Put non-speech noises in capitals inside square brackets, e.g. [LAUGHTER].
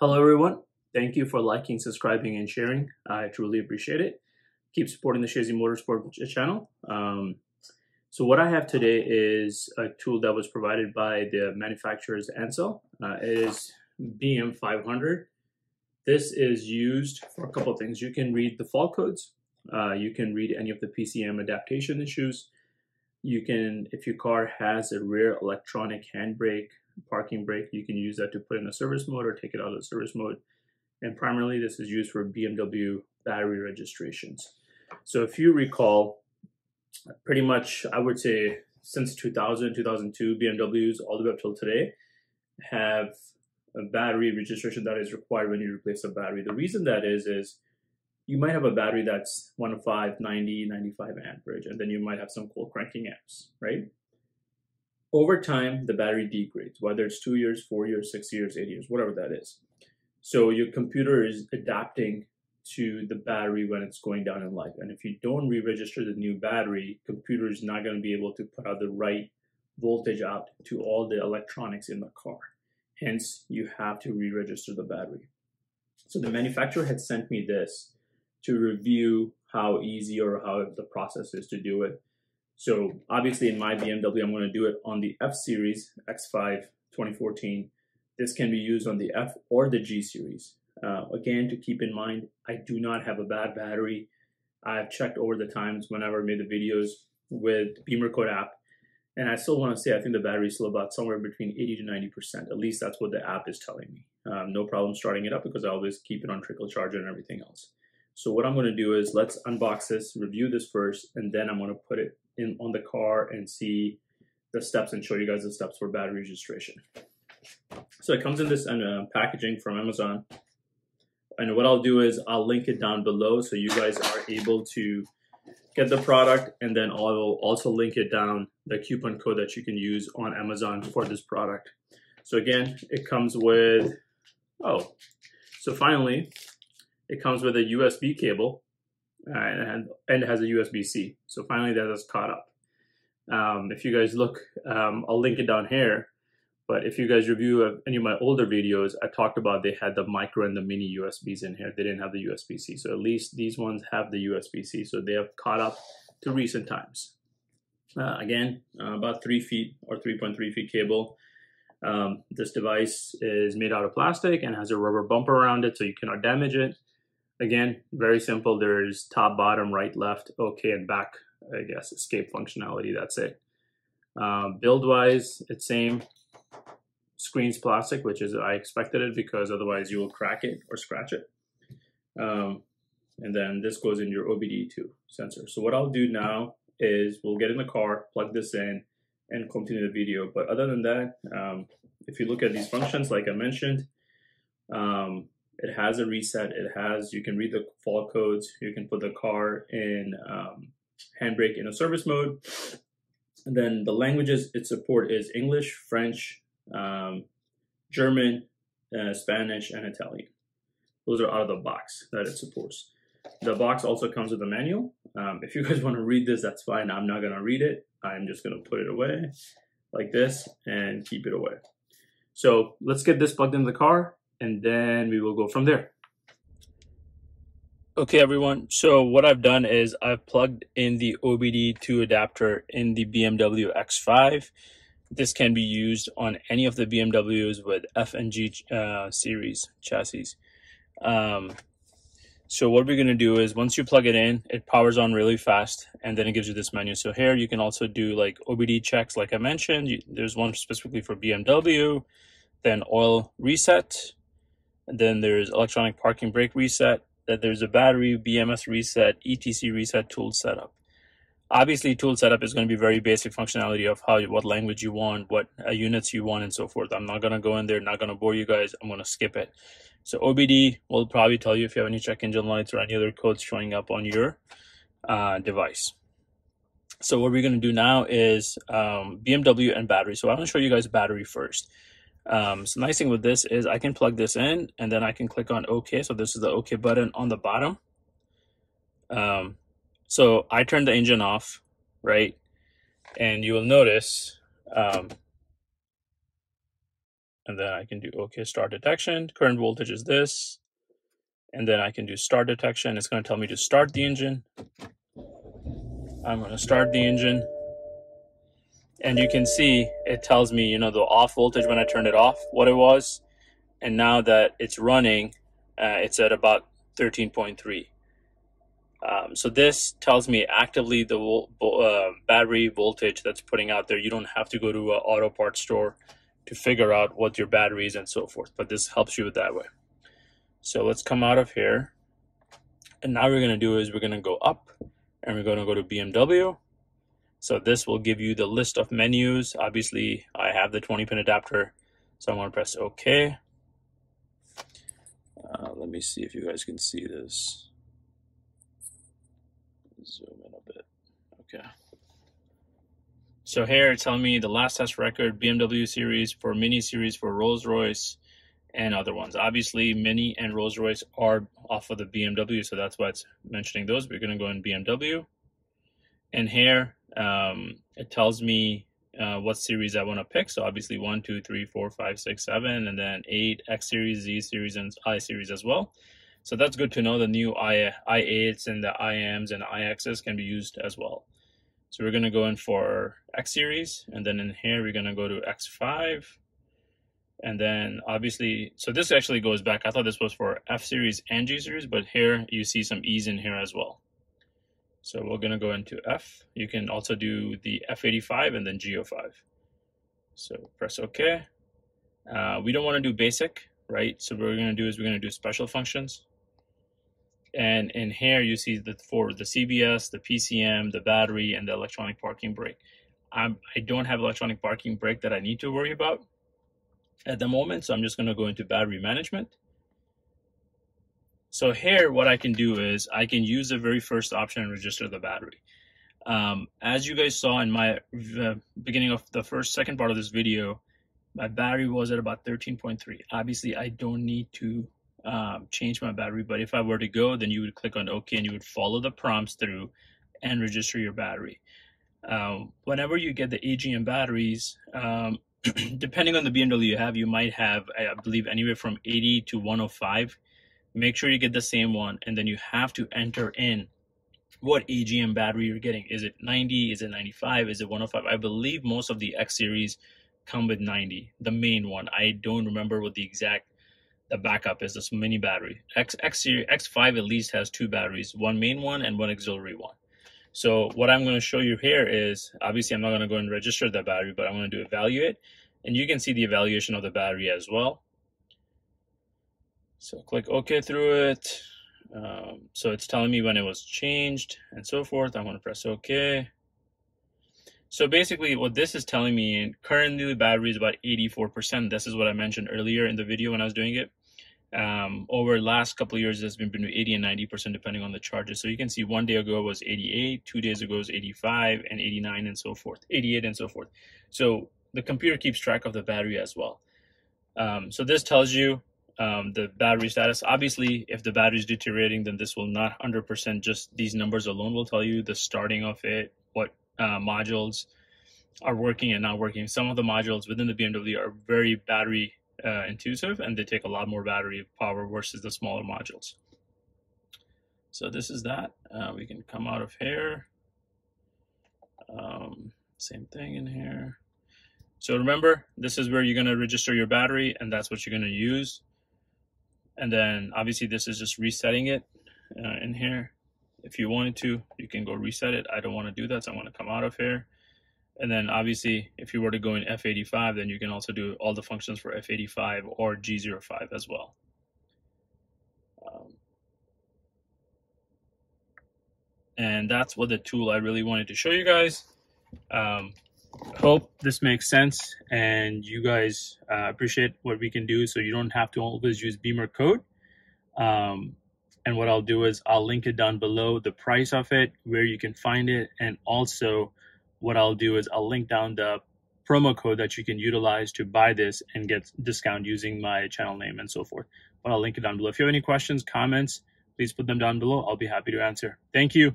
Hello, everyone. Thank you for liking, subscribing, and sharing. I truly appreciate it. Keep supporting the Shezi Motorsport channel. Um, so what I have today is a tool that was provided by the manufacturer's Ancel. Uh, it is BM500. This is used for a couple things. You can read the fault codes. Uh, you can read any of the PCM adaptation issues. You can, if your car has a rear electronic handbrake parking brake, you can use that to put in a service mode or take it out of the service mode. And primarily this is used for BMW battery registrations. So if you recall, pretty much I would say since 2000, 2002, BMWs all the way up till today have a battery registration that is required when you replace a battery. The reason that is, is you might have a battery that's 105, 90, 95 amperage, and then you might have some cold cranking amps, right? Over time, the battery degrades, whether it's two years, four years, six years, eight years, whatever that is. So your computer is adapting to the battery when it's going down in life. And if you don't re-register the new battery, computer is not going to be able to put out the right voltage out to all the electronics in the car. Hence, you have to re-register the battery. So the manufacturer had sent me this to review how easy or how the process is to do it. So obviously in my BMW, I'm going to do it on the F series X5 2014. This can be used on the F or the G series. Uh, again, to keep in mind, I do not have a bad battery. I've checked over the times whenever I made the videos with BimmerCode app. And I still want to say I think the battery is still about somewhere between 80 to 90%. At least that's what the app is telling me. Um, no problem starting it up because I always keep it on trickle charger and everything else. So what I'm going to do is let's unbox this, review this first, and then I'm going to put it in on the car and see the steps and show you guys the steps for battery registration. So it comes in this uh, packaging from Amazon. And what I'll do is I'll link it down below so you guys are able to get the product and then I'll also link it down the coupon code that you can use on Amazon for this product. So again, it comes with, oh, so finally, it comes with a USB cable uh, and, and has a USB-C. So finally that is caught up. Um, if you guys look, um, I'll link it down here. But if you guys review any of my older videos, I talked about they had the micro and the mini USBs in here. They didn't have the USB-C. So at least these ones have the USB-C. So they have caught up to recent times. Uh, again, uh, about three feet or 3.3 feet cable. Um, this device is made out of plastic and has a rubber bumper around it so you cannot damage it. Again, very simple. There's top, bottom, right, left, OK, and back, I guess, escape functionality. That's it. Um, Build-wise, it's same. Screen's plastic, which is I expected it because otherwise you will crack it or scratch it. Um, and then this goes in your OBD2 sensor. So what I'll do now is we'll get in the car, plug this in, and continue the video. But other than that, um, if you look at these functions, like I mentioned, um, it has a reset. It has, you can read the fault codes. You can put the car in um, handbrake in a service mode. And then the languages it support is English, French, um, German, uh, Spanish, and Italian. Those are out of the box that it supports. The box also comes with a manual. Um, if you [LAUGHS] guys want to read this, that's fine. I'm not going to read it. I'm just going to put it away like this and keep it away. So let's get this plugged in the car and then we will go from there. Okay, everyone. So what I've done is I've plugged in the OBD2 adapter in the BMW X5. This can be used on any of the BMWs with F and G uh, series chassis. Um, so what we're going to do is once you plug it in, it powers on really fast and then it gives you this menu. So here you can also do like OBD checks like I mentioned. You, there's one specifically for BMW, then oil reset, then there's electronic parking brake reset. That there's a battery, BMS reset, ETC reset, tool setup. Obviously, tool setup is going to be very basic functionality of how what language you want, what uh, units you want, and so forth. I'm not going to go in there, not going to bore you guys. I'm going to skip it. So OBD will probably tell you if you have any check engine lights or any other codes showing up on your uh, device. So what we're going to do now is um, BMW and battery. So I'm going to show you guys battery first. Um, so nice thing with this is I can plug this in and then I can click on OK. So this is the OK button on the bottom. Um, so I turn the engine off, right? And you will notice, um, and then I can do OK start detection. Current voltage is this. And then I can do start detection. It's going to tell me to start the engine. I'm going to start the engine. And you can see it tells me, you know, the off voltage when I turned it off, what it was. And now that it's running, uh, it's at about 13.3. Um, so this tells me actively the uh, battery voltage that's putting out there. You don't have to go to an auto parts store to figure out what your battery is and so forth, but this helps you with that way. So let's come out of here. And now we're going to do is we're going to go up and we're going to go to BMW. So this will give you the list of menus. Obviously, I have the 20 pin adapter, so I'm to press OK. Uh, let me see if you guys can see this. Zoom in a bit. Okay. So here it's telling me the last test record BMW series for Mini series for Rolls Royce and other ones. Obviously, Mini and Rolls Royce are off of the BMW, so that's why it's mentioning those. We're going to go in BMW. And here um, it tells me uh, what series I want to pick. So obviously 1, 2, 3, 4, 5, 6, 7, and then 8, X series, Z series, and I series as well. So that's good to know. The new I, i8s and the IMs and IXs can be used as well. So we're going to go in for X series, and then in here we're going to go to X5. And then obviously, so this actually goes back. I thought this was for F series and G series, but here you see some E's in here as well. So we're going to go into F. You can also do the F85 and then G05. So press OK. Uh, we don't want to do basic, right? So what we're going to do is we're going to do special functions. And in here, you see that for the CBS, the PCM, the battery, and the electronic parking brake. I'm, I don't have electronic parking brake that I need to worry about at the moment. So I'm just going to go into battery management. So here, what I can do is I can use the very first option and register the battery. Um, as you guys saw in my uh, beginning of the first second part of this video, my battery was at about 13.3. Obviously, I don't need to um, change my battery, but if I were to go, then you would click on OK and you would follow the prompts through and register your battery. Um, whenever you get the AGM batteries, um, [CLEARS THROAT] depending on the BMW you have, you might have, I believe, anywhere from 80 to 105 make sure you get the same one and then you have to enter in what AGM battery you're getting. Is it 90? Is it 95? Is it 105? I believe most of the X series come with 90, the main one. I don't remember what the exact the backup is. This mini battery. X X series X5 at least has two batteries, one main one and one auxiliary one. So what I'm going to show you here is obviously I'm not going to go and register the battery, but I'm going to do evaluate, and you can see the evaluation of the battery as well. So click OK through it. Um, so it's telling me when it was changed and so forth. I'm going to press OK. So basically what this is telling me, currently the battery is about 84%. This is what I mentioned earlier in the video when I was doing it. Um, over the last couple of years, it's been between 80 and 90% depending on the charges. So you can see one day ago was 88, two days ago was 85 and 89 and so forth, 88 and so forth. So the computer keeps track of the battery as well. Um, so this tells you um, the battery status. Obviously, if the battery is deteriorating, then this will not 100%. Just these numbers alone will tell you the starting of it, what uh, modules are working and not working. Some of the modules within the BMW are very battery uh, intuitive and they take a lot more battery power versus the smaller modules. So this is that. Uh, we can come out of here. Um, same thing in here. So remember, this is where you're going to register your battery and that's what you're going to use. And then obviously this is just resetting it uh, in here. If you wanted to, you can go reset it. I don't want to do that, so I'm going to come out of here. And then obviously, if you were to go in F85, then you can also do all the functions for F85 or G05 as well. Um, and that's what the tool I really wanted to show you guys. Um, hope this makes sense and you guys uh, appreciate what we can do so you don't have to always use BimmerCode. Um, and what i'll do is i'll link it down below the price of it where you can find it and also what i'll do is i'll link down the promo code that you can utilize to buy this and get discount using my channel name and so forth. But i'll link it down below. If you have any questions comments please put them down below. I'll be happy to answer. Thank you